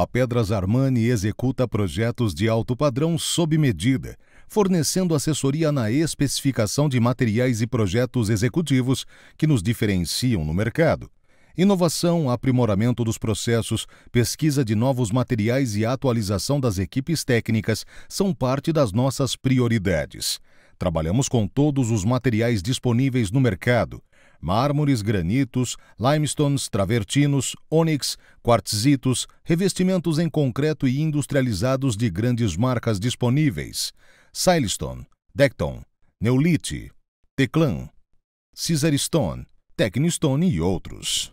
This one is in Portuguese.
A Pedras Armani executa projetos de alto padrão sob medida, fornecendo assessoria na especificação de materiais e projetos executivos que nos diferenciam no mercado. Inovação, aprimoramento dos processos, pesquisa de novos materiais e atualização das equipes técnicas são parte das nossas prioridades. Trabalhamos com todos os materiais disponíveis no mercado: mármores, granitos, limestones, travertinos, ônix, quartzitos, revestimentos em concreto e industrializados de grandes marcas disponíveis: Silestone, Decton, Neolite, Teclan, Caesarstone, Technistone e outros.